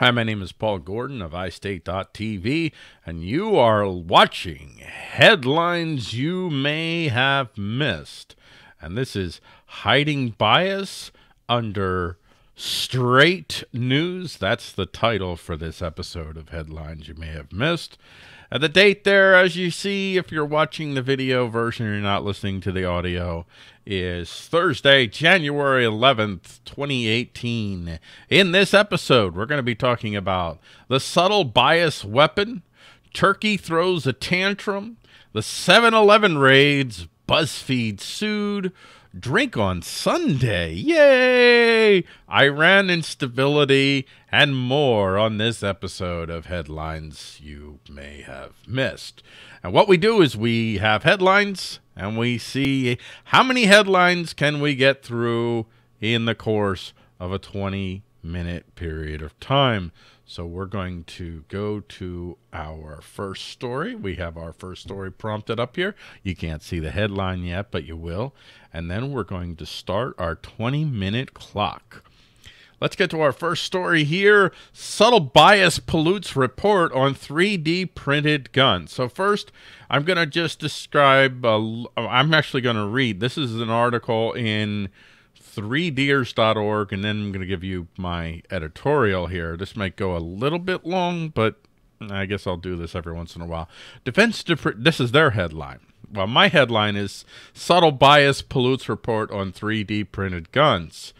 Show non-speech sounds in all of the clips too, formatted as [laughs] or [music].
Hi, my name is Paul Gordon of iState.tv, and you are watching Headlines You May Have Missed. And this is Hiding Bias Under Straight News. That's the title for this episode of Headlines You May Have Missed. And the date there, as you see, if you're watching the video version, you're not listening to the audio, is Thursday, January 11th, 2018. In this episode, we're going to be talking about the subtle bias weapon, Turkey throws a tantrum, the 7 Eleven raids, BuzzFeed sued, drink on Sunday. Yay! Iran instability and more on this episode of Headlines You May Have Missed. And what we do is we have headlines and we see how many headlines can we get through in the course of a 20 minute period of time. So we're going to go to our first story. We have our first story prompted up here. You can't see the headline yet, but you will. And then we're going to start our 20 minute clock. Let's get to our first story here. Subtle bias pollutes report on 3D printed guns. So first, I'm going to just describe, uh, I'm actually going to read. This is an article in 3ders.org, and then I'm going to give you my editorial here. This might go a little bit long, but I guess I'll do this every once in a while. Defense, this is their headline. Well, my headline is Subtle Bias Pollutes Report on 3D Printed Guns.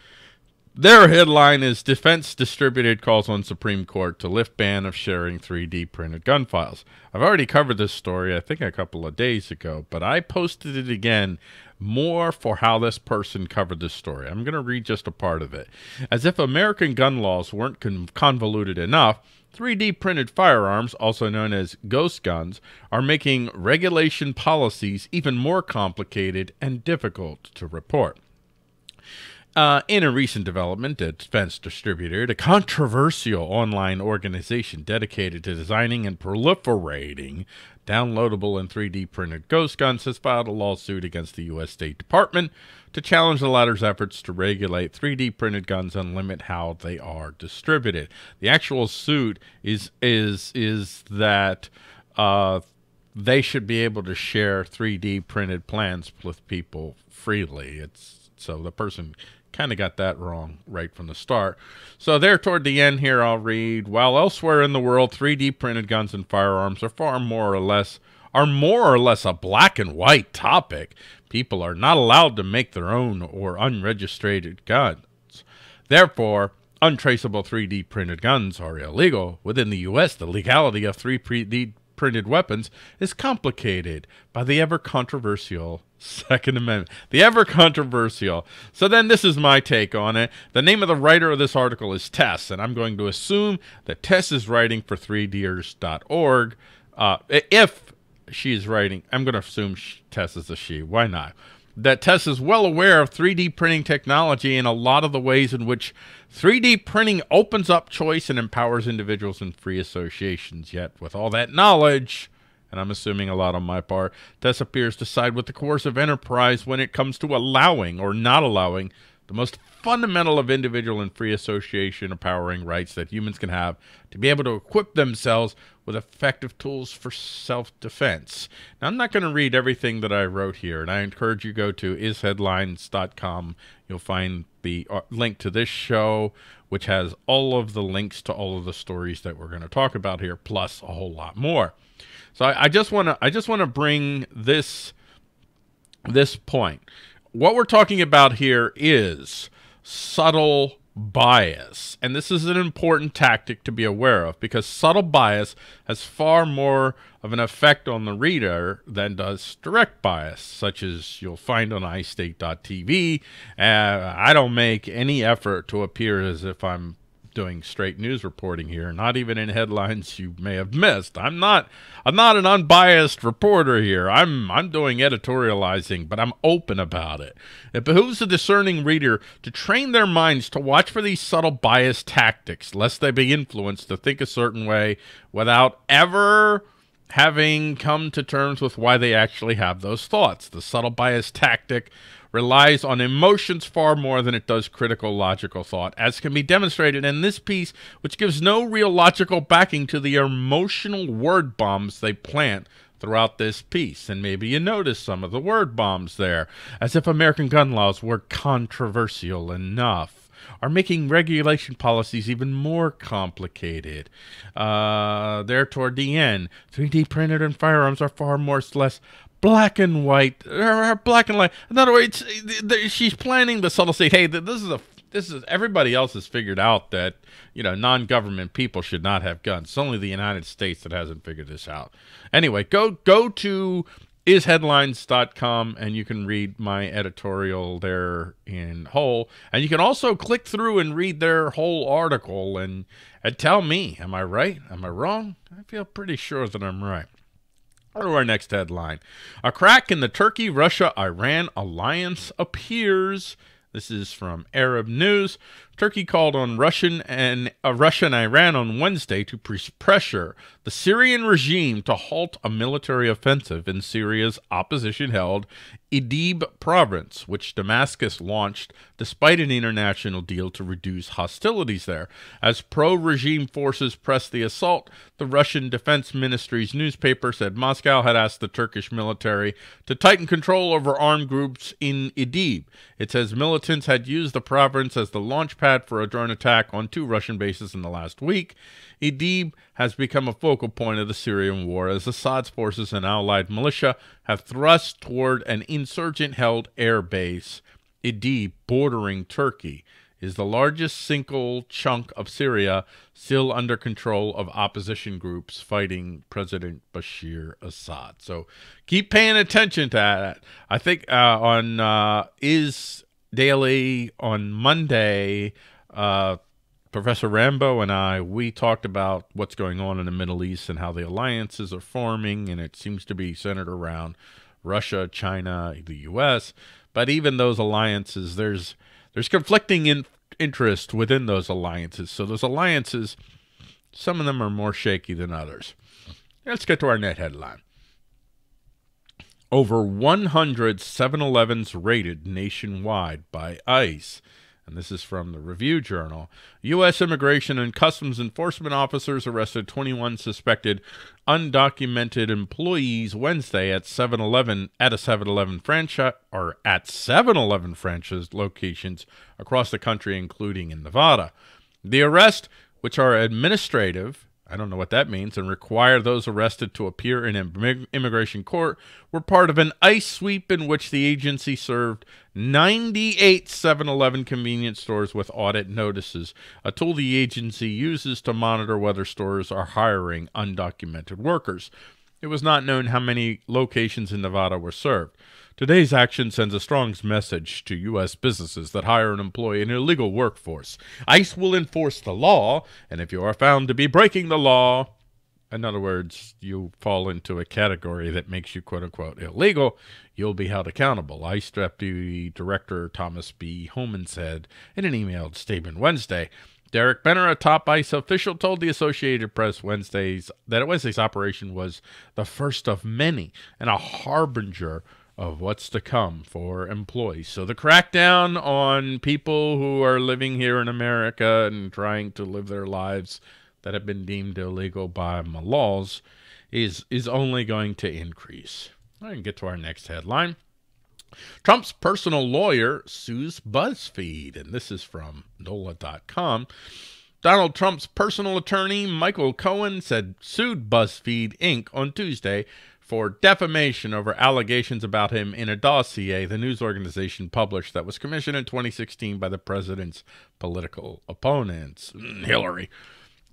Their headline is Defense Distributed calls on Supreme Court to lift ban of sharing 3D printed gun files. I've already covered this story, I think a couple of days ago, but I posted it again more for how this person covered this story. I'm going to read just a part of it. As if American gun laws weren't con convoluted enough, 3D printed firearms, also known as ghost guns, are making regulation policies even more complicated and difficult to report. Uh, in a recent development, Defense Distributed, a controversial online organization dedicated to designing and proliferating downloadable and 3D printed ghost guns, has filed a lawsuit against the U.S. State Department to challenge the latter's efforts to regulate 3D printed guns and limit how they are distributed. The actual suit is is is that uh, they should be able to share 3D printed plans with people freely. It's so the person kind of got that wrong right from the start. So there toward the end here, I'll read, while elsewhere in the world, 3D printed guns and firearms are far more or less are more or less a black and white topic. People are not allowed to make their own or unregistered guns. Therefore, untraceable 3D printed guns are illegal. Within the U.S., the legality of 3D printed weapons is complicated by the ever controversial Second Amendment. The ever controversial. So then this is my take on it. The name of the writer of this article is Tess, and I'm going to assume that Tess is writing for 3ders.org. Uh, if she is writing, I'm going to assume Tess is a she. Why not? That Tess is well aware of 3D printing technology and a lot of the ways in which 3D printing opens up choice and empowers individuals in free associations. Yet, with all that knowledge, and I'm assuming a lot on my part, Tess appears to side with the coercive enterprise when it comes to allowing or not allowing the most fundamental of individual and free association empowering rights that humans can have to be able to equip themselves with effective tools for self-defense. Now, I'm not going to read everything that I wrote here, and I encourage you to go to isheadlines.com. You'll find the uh, link to this show, which has all of the links to all of the stories that we're going to talk about here, plus a whole lot more. So I, I just want to I just want to bring this this point. What we're talking about here is subtle bias. And this is an important tactic to be aware of because subtle bias has far more of an effect on the reader than does direct bias, such as you'll find on iState.tv. Uh, I don't make any effort to appear as if I'm doing straight news reporting here, not even in headlines you may have missed. I'm not I'm not an unbiased reporter here. I'm I'm doing editorializing, but I'm open about it. It behooves the discerning reader to train their minds to watch for these subtle bias tactics, lest they be influenced to think a certain way without ever having come to terms with why they actually have those thoughts. The subtle bias tactic relies on emotions far more than it does critical logical thought, as can be demonstrated in this piece, which gives no real logical backing to the emotional word bombs they plant throughout this piece. And maybe you notice some of the word bombs there, as if American gun laws were controversial enough are making regulation policies even more complicated. Uh, there toward the end, 3D printed and firearms are far more less black and white, or black and white. In other words, she's planning the subtle say, hey, this is a this is everybody else has figured out that you know non-government people should not have guns. It's only the United States that hasn't figured this out. Anyway, go go to isheadlines.com and you can read my editorial there in whole and you can also click through and read their whole article and, and tell me am i right am i wrong i feel pretty sure that i'm right to our next headline. A crack in the turkey russia iran alliance appears. This is from arab news Turkey called on Russian and uh, Russia and Iran on Wednesday to pressure the Syrian regime to halt a military offensive in Syria's opposition-held Idlib province, which Damascus launched despite an international deal to reduce hostilities there. As pro-regime forces pressed the assault, the Russian Defense Ministry's newspaper said Moscow had asked the Turkish military to tighten control over armed groups in Idlib. It says militants had used the province as the launch pad for a drone attack on two Russian bases in the last week. Idlib has become a focal point of the Syrian war as Assad's forces and allied militia have thrust toward an insurgent-held air base. Idlib, bordering Turkey, is the largest single chunk of Syria still under control of opposition groups fighting President Bashir Assad. So keep paying attention to that. I think uh, on uh, is daily on Monday, uh, Professor Rambo and I, we talked about what's going on in the Middle East and how the alliances are forming, and it seems to be centered around Russia, China, the U.S. But even those alliances, there's there's conflicting in, interest within those alliances. So those alliances, some of them are more shaky than others. Let's get to our net headline over 100 7-Elevens raided nationwide by ICE. And this is from the Review Journal. U.S. Immigration and Customs Enforcement officers arrested 21 suspected undocumented employees Wednesday at 7-Eleven at a 7-Eleven franchise or at 7-Eleven franchise locations across the country, including in Nevada. The arrest, which are administrative I don't know what that means, and require those arrested to appear in immigration court were part of an ICE sweep in which the agency served 98 7-Eleven convenience stores with audit notices, a tool the agency uses to monitor whether stores are hiring undocumented workers. It was not known how many locations in Nevada were served. Today's action sends a strong message to U.S. businesses that hire and employ an illegal workforce. ICE will enforce the law, and if you are found to be breaking the law, in other words, you fall into a category that makes you quote unquote illegal, you'll be held accountable. ICE Deputy Director Thomas B. Homan said in an emailed statement Wednesday. Derek Benner, a top ICE official, told the Associated Press Wednesdays that Wednesday's operation was the first of many and a harbinger of what's to come for employees. So the crackdown on people who are living here in America and trying to live their lives that have been deemed illegal by my laws is is only going to increase. I can get to our next headline. Trump's personal lawyer sues BuzzFeed, and this is from NOLA.com. Donald Trump's personal attorney, Michael Cohen, said sued BuzzFeed Inc. on Tuesday for defamation over allegations about him in a dossier the news organization published that was commissioned in 2016 by the president's political opponents, [clears throat] Hillary.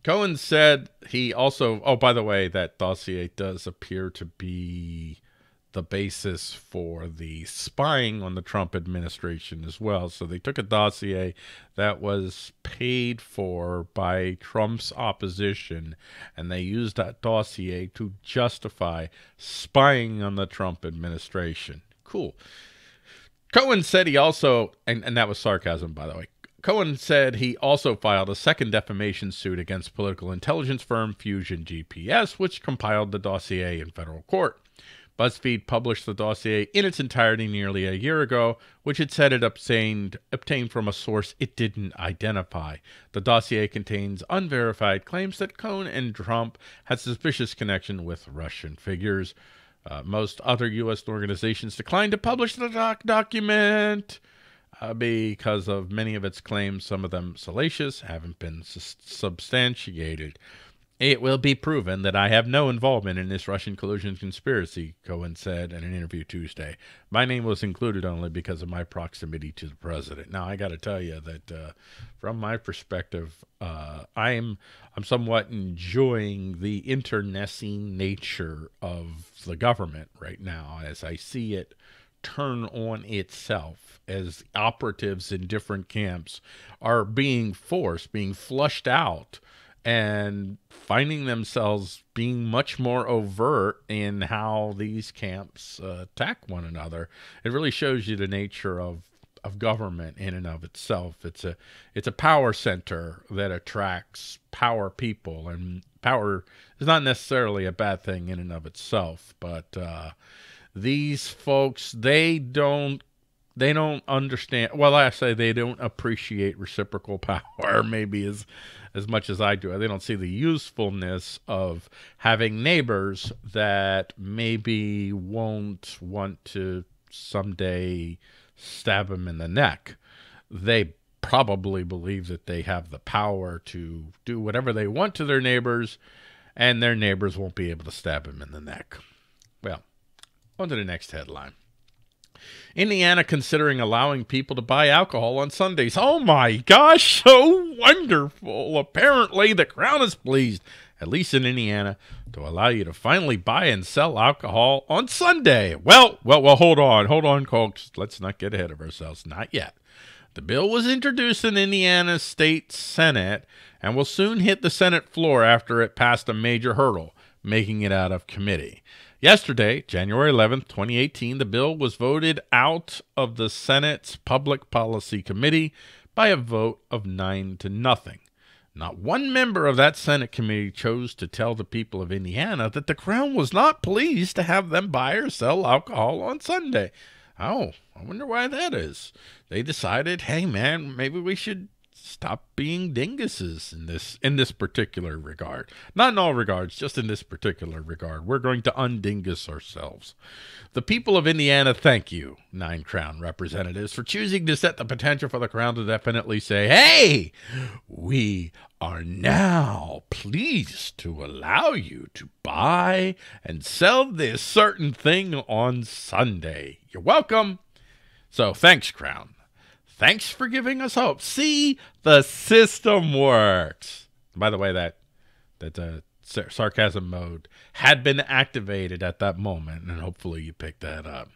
Cohen said he also, oh, by the way, that dossier does appear to be the basis for the spying on the Trump administration as well. So they took a dossier that was paid for by Trump's opposition, and they used that dossier to justify spying on the Trump administration. Cool. Cohen said he also, and, and that was sarcasm, by the way. Cohen said he also filed a second defamation suit against political intelligence firm Fusion GPS, which compiled the dossier in federal court. BuzzFeed published the dossier in its entirety nearly a year ago, which it said it obtained, obtained from a source it didn't identify. The dossier contains unverified claims that Cohen and Trump had suspicious connection with Russian figures. Uh, most other U.S. organizations declined to publish the doc document uh, because of many of its claims, some of them salacious, haven't been substantiated. It will be proven that I have no involvement in this Russian collusion conspiracy, Cohen said in an interview Tuesday. My name was included only because of my proximity to the president. Now, I got to tell you that uh, from my perspective, uh, I'm I'm somewhat enjoying the internecine nature of the government right now as I see it turn on itself as operatives in different camps are being forced, being flushed out and finding themselves being much more overt in how these camps uh, attack one another. It really shows you the nature of of government in and of itself. It's a it's a power center that attracts power people, and power is not necessarily a bad thing in and of itself. But uh, these folks, they don't they don't understand. Well, I say they don't appreciate reciprocal [laughs] power, maybe as as much as I do. They don't see the usefulness of having neighbors that maybe won't want to someday stab them in the neck. They probably believe that they have the power to do whatever they want to their neighbors, and their neighbors won't be able to stab them in the neck. Well, on to the next headline. Indiana considering allowing people to buy alcohol on Sundays. Oh my gosh, so wonderful. Apparently, the Crown is pleased, at least in Indiana, to allow you to finally buy and sell alcohol on Sunday. Well, well, well, hold on, hold on, folks. Let's not get ahead of ourselves. Not yet. The bill was introduced in Indiana State Senate and will soon hit the Senate floor after it passed a major hurdle, making it out of committee. Yesterday, January 11th, 2018, the bill was voted out of the Senate's Public Policy Committee by a vote of 9 to nothing. Not one member of that Senate committee chose to tell the people of Indiana that the Crown was not pleased to have them buy or sell alcohol on Sunday. Oh, I wonder why that is. They decided, hey man, maybe we should stop being dinguses in this in this particular regard. Not in all regards, just in this particular regard. We're going to undingus ourselves. The people of Indiana thank you, nine crown representatives, for choosing to set the potential for the crown to definitely say, hey, we are now pleased to allow you to buy and sell this certain thing on Sunday. You're welcome. So thanks, Crown. Thanks for giving us hope. See, the system works. By the way, that that uh, sarcasm mode had been activated at that moment, and hopefully you picked that up.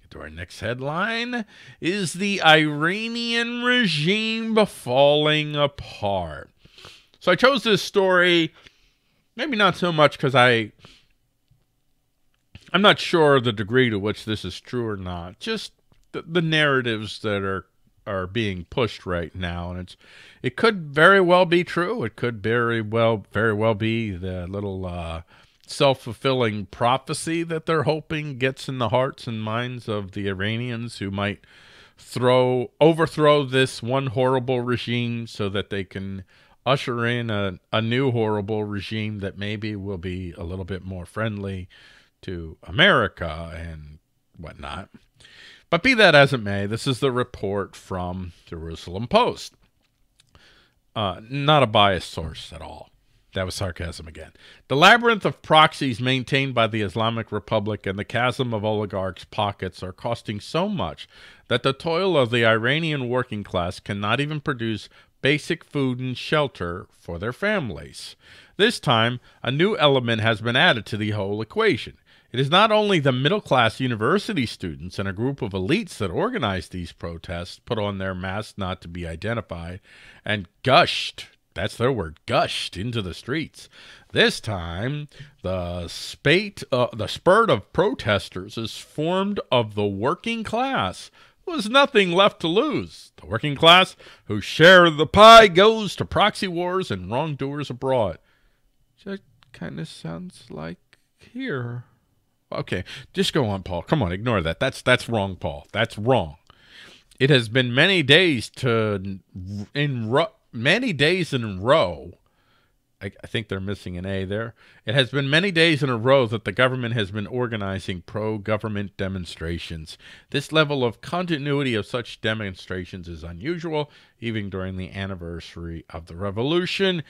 Get to our next headline: Is the Iranian regime falling apart? So I chose this story, maybe not so much because I. I'm not sure the degree to which this is true or not. Just the, the narratives that are are being pushed right now, and it's it could very well be true. It could very well very well be the little uh, self fulfilling prophecy that they're hoping gets in the hearts and minds of the Iranians who might throw overthrow this one horrible regime so that they can usher in a, a new horrible regime that maybe will be a little bit more friendly to America and whatnot. But be that as it may, this is the report from Jerusalem Post. Uh, not a biased source at all. That was sarcasm again. The labyrinth of proxies maintained by the Islamic Republic and the chasm of oligarchs' pockets are costing so much that the toil of the Iranian working class cannot even produce basic food and shelter for their families. This time, a new element has been added to the whole equation. It is not only the middle class university students and a group of elites that organized these protests, put on their masks not to be identified, and gushed that's their word gushed into the streets. This time, the spate, uh, the spurt of protesters is formed of the working class, was nothing left to lose. The working class who share of the pie goes to proxy wars and wrongdoers abroad. That kind of sounds like here. Okay, just go on, Paul. Come on, ignore that. That's that's wrong, Paul. That's wrong. It has been many days to in many days in a row. I, I think they're missing an A there. It has been many days in a row that the government has been organizing pro-government demonstrations. This level of continuity of such demonstrations is unusual, even during the anniversary of the revolution.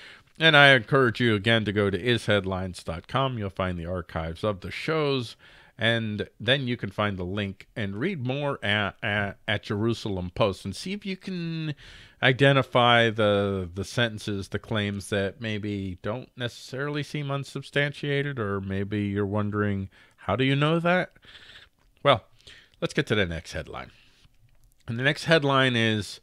And I encourage you again to go to isheadlines.com. You'll find the archives of the shows, and then you can find the link and read more at, at, at Jerusalem Post and see if you can identify the the sentences, the claims that maybe don't necessarily seem unsubstantiated, or maybe you're wondering, how do you know that? Well, let's get to the next headline. And the next headline is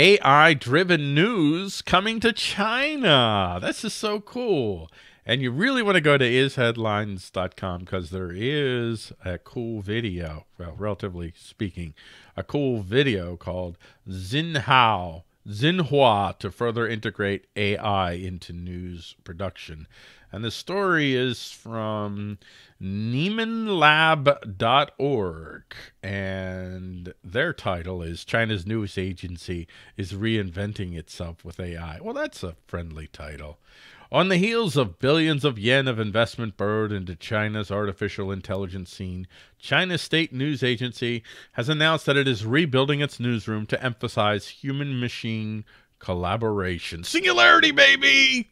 AI driven news coming to China. This is so cool. And you really want to go to isheadlines.com because there is a cool video, well, relatively speaking, a cool video called Xinhao, Xinhua to further integrate AI into news production. And the story is from NiemanLab.org. And their title is China's News Agency is Reinventing Itself with AI. Well, that's a friendly title. On the heels of billions of yen of investment burrowed into China's artificial intelligence scene, China's state news agency has announced that it is rebuilding its newsroom to emphasize human machine collaboration. Singularity, baby!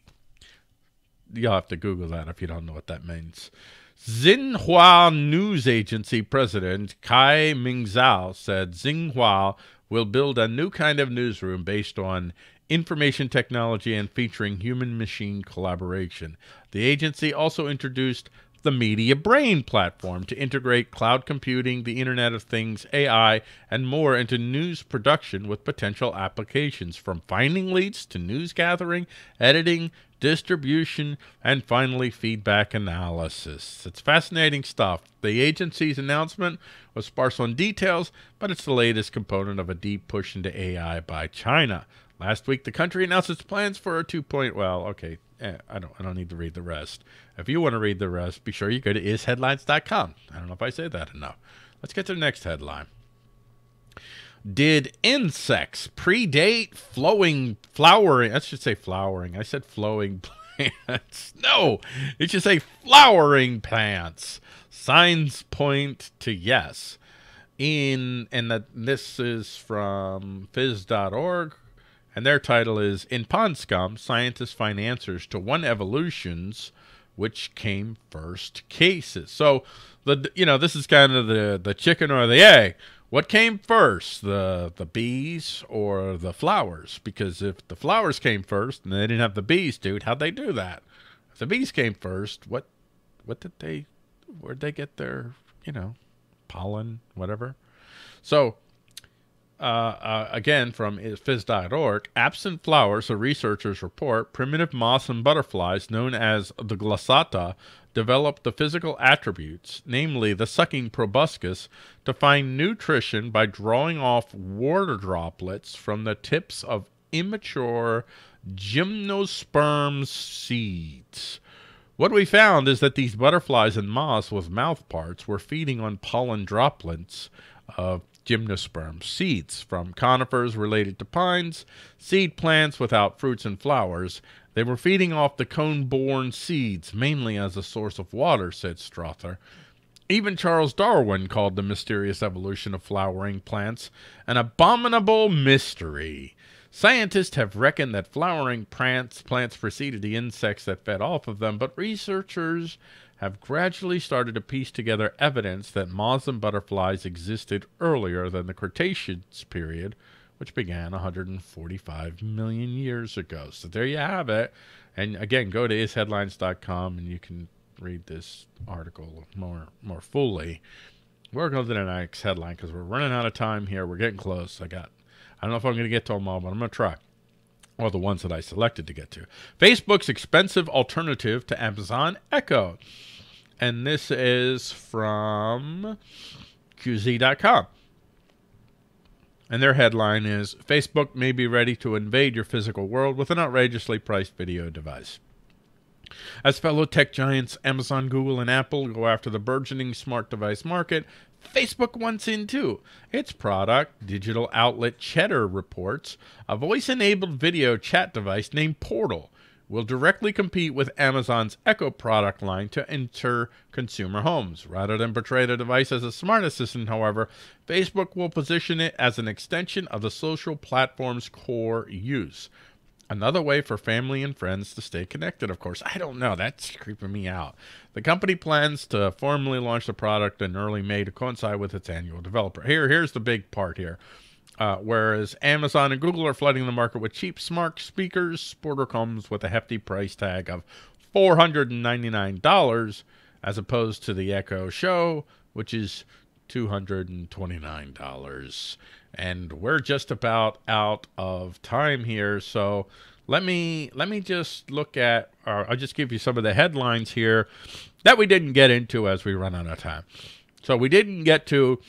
You'll have to Google that if you don't know what that means. Xinhua News Agency President Cai Mingzhao said Xinhua will build a new kind of newsroom based on information technology and featuring human-machine collaboration. The agency also introduced the Media Brain platform to integrate cloud computing, the Internet of Things, AI, and more into news production with potential applications from finding leads to news gathering, editing, distribution, and finally feedback analysis. It's fascinating stuff. The agency's announcement was sparse on details, but it's the latest component of a deep push into AI by China. Last week, the country announced its plans for a 2. Point, well, okay, eh, I don't, I don't need to read the rest. If you want to read the rest, be sure you go to isheadlines.com. I don't know if I say that enough. Let's get to the next headline. Did insects predate flowing, flowering? I should say flowering. I said flowing [laughs] plants. No, it should say flowering plants. Signs point to yes. In and that this is from phys.org and their title is In Pond Scum, Scientists Find Answers to One Evolution's Which Came First Cases. So, the you know, this is kind of the, the chicken or the egg. What came first, the the bees or the flowers? Because if the flowers came first and they didn't have the bees, dude, how'd they do that? If the bees came first, what what did they where'd they get their, you know, pollen, whatever? So uh, uh, again from phys.org, absent flowers, the researchers report, primitive moths and butterflies known as the glossata developed the physical attributes, namely the sucking proboscis, to find nutrition by drawing off water droplets from the tips of immature gymnosperm seeds. What we found is that these butterflies and moths with mouth parts were feeding on pollen droplets of gymnosperm seeds from conifers related to pines, seed plants without fruits and flowers. They were feeding off the cone-borne seeds, mainly as a source of water, said Strother. Even Charles Darwin called the mysterious evolution of flowering plants an abominable mystery. Scientists have reckoned that flowering plants, plants preceded the insects that fed off of them, but researchers have gradually started to piece together evidence that moths and butterflies existed earlier than the Cretaceous period, which began 145 million years ago. So there you have it. And again, go to isheadlines.com and you can read this article more more fully. We're going to the next headline because we're running out of time here. We're getting close. I got, I don't know if I'm going to get to them all, but I'm going to try or the ones that I selected to get to. Facebook's expensive alternative to Amazon Echo. And this is from QZ.com. And their headline is Facebook may be ready to invade your physical world with an outrageously priced video device. As fellow tech giants Amazon, Google, and Apple go after the burgeoning smart device market, Facebook wants in too. Its product, digital outlet Cheddar, reports a voice enabled video chat device named Portal will directly compete with Amazon's Echo product line to enter consumer homes. Rather than portray the device as a smart assistant, however, Facebook will position it as an extension of the social platform's core use. Another way for family and friends to stay connected, of course. I don't know. That's creeping me out. The company plans to formally launch the product in early May to coincide with its annual developer. Here, here's the big part here. Uh, whereas Amazon and Google are flooding the market with cheap smart speakers, Portal comes with a hefty price tag of $499 as opposed to the Echo Show, which is $229. And we're just about out of time here, so let me let me just look at or I'll just give you some of the headlines here that we didn't get into as we run out of time. So we didn't get to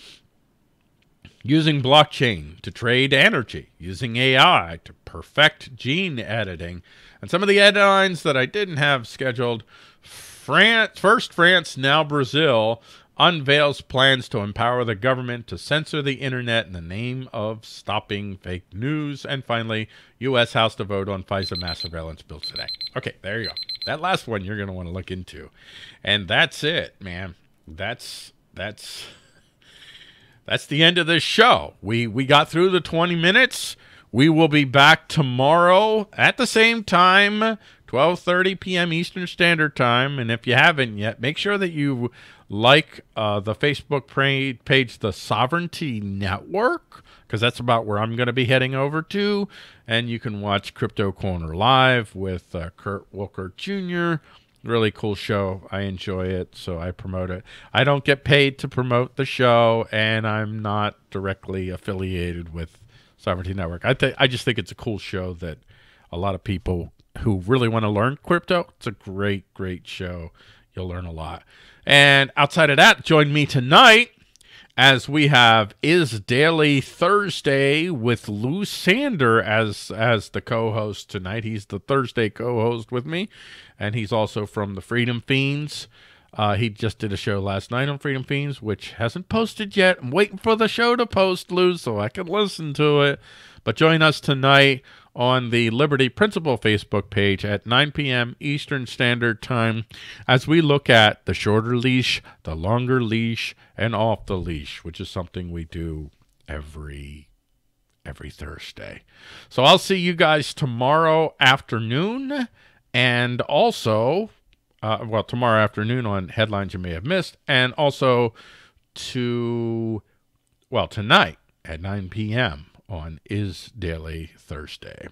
using blockchain to trade energy, using AI to perfect gene editing, and some of the headlines that I didn't have scheduled. France, first France, now Brazil unveils plans to empower the government to censor the internet in the name of stopping fake news. And finally, U.S. House to vote on FISA mass surveillance bill today. Okay, there you go. That last one you're going to want to look into. And that's it, man. That's that's that's the end of this show. We we got through the 20 minutes. We will be back tomorrow at the same time, 12:30 p.m. Eastern Standard Time. And if you haven't yet, make sure that you like uh, the Facebook page, the Sovereignty Network, because that's about where I'm going to be heading over to. And you can watch Crypto Corner live with uh, Kurt Wolker Jr really cool show. I enjoy it, so I promote it. I don't get paid to promote the show, and I'm not directly affiliated with Sovereignty Network. I I just think it's a cool show that a lot of people who really want to learn crypto. It's a great, great show. You'll learn a lot. And outside of that, join me tonight as we have iSDaily Thursday with Lou Sander as as the co-host tonight. He's the Thursday co-host with me, and he's also from the Freedom Fiends. Uh, he just did a show last night on Freedom Fiends, which hasn't posted yet. I'm waiting for the show to post, Lou, so I can listen to it. But join us tonight on the Liberty Principle Facebook page at 9 p.m. Eastern Standard Time as we look at the shorter leash, the longer leash, and off the leash, which is something we do every every Thursday. So I'll see you guys tomorrow afternoon and also uh, well tomorrow afternoon on headlines you may have missed and also to well tonight at 9 p.m on iSDaily Thursday.